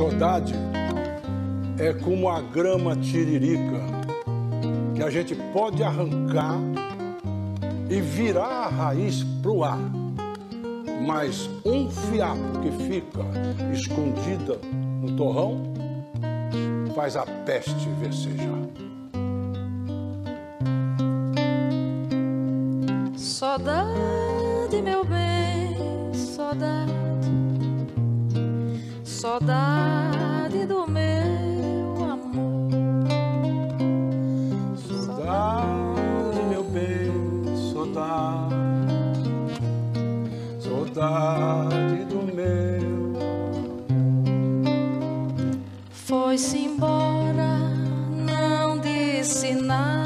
Saudade é como a grama tiririca que a gente pode arrancar e virar a raiz pro ar. Mas um fiapo que fica escondida no torrão faz a peste versejar. Saudade, meu bem, saudade, saudade do meu amor. Saudade, meu bem, saudade, saudade do meu. Foi-se embora, não disse nada,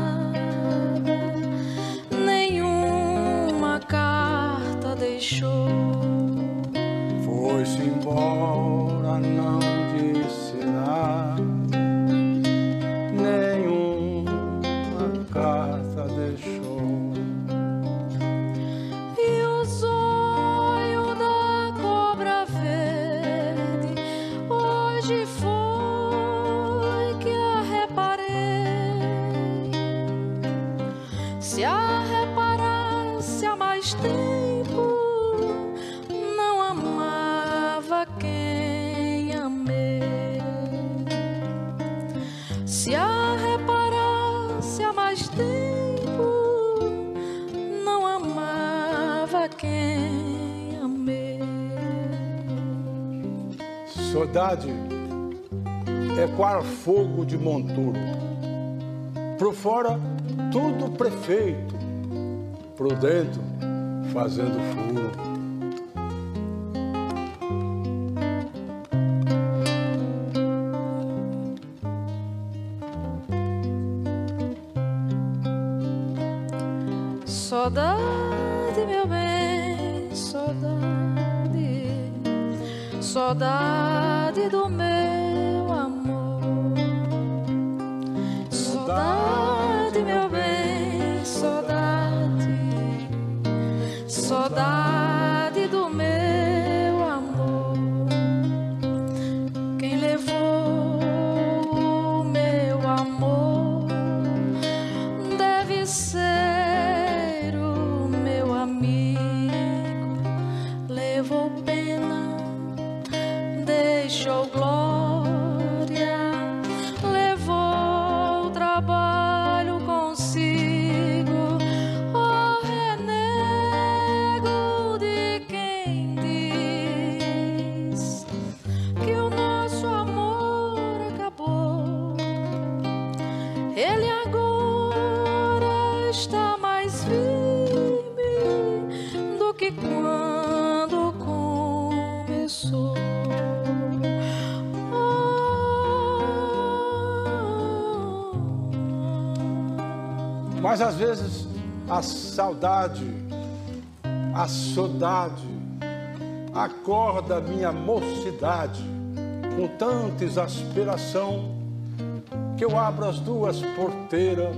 Se a reparasse há mais tempo, não amava quem amei. Se a reparasse há mais tempo, não amava quem amei. Saudade é qual fogo de monturo. Pro fora, tudo prefeito. Pro dentro, fazendo furo. Saudade, meu bem, saudade, saudade do meu amor. Saudade, meu bem, saudade, saudade do meu amor. Quem levou o meu amor deve ser o meu amigo. Levou pena, deixou glória, que quando começou. Oh. Mas às vezes a saudade, a saudade acorda minha mocidade com tanta exasperação que eu abro as duas porteiras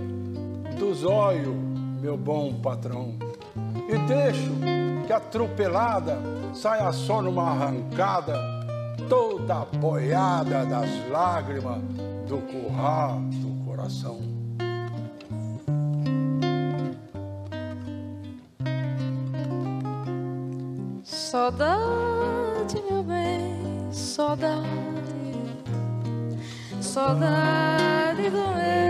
dos olhos, meu bom patrão, e deixo que atropelada saia só numa arrancada, toda boiada das lágrimas do curral do coração. Saudade, meu bem, saudade, saudade do meu